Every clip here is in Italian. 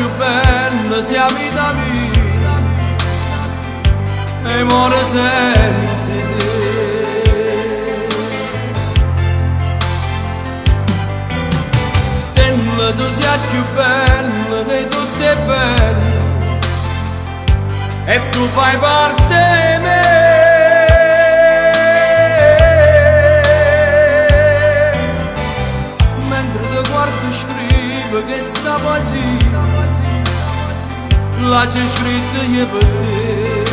Più bella, sia vita mia E muore senza te. Stella tu sei più bella, che tutto è bello E tu fai parte di me. Scrive questa poesia la c'è scritta io per te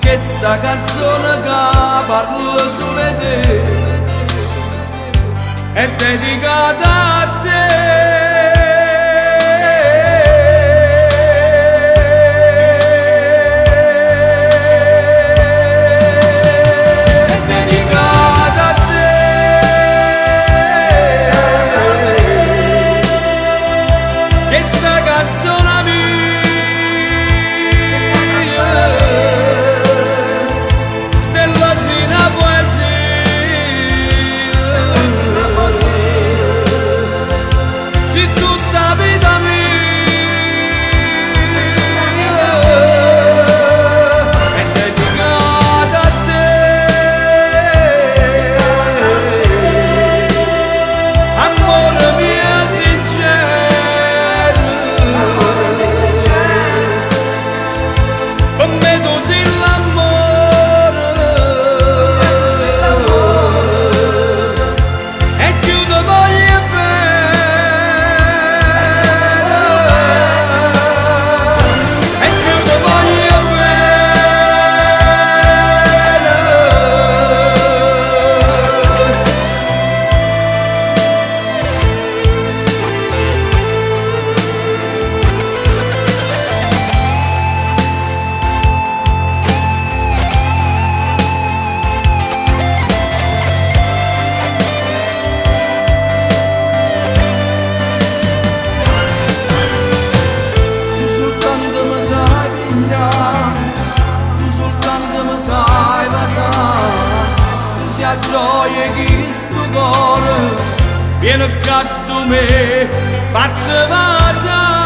questa canzone che parla di te è dedicata a te joyigiz dugorim meni qaddume fatima azam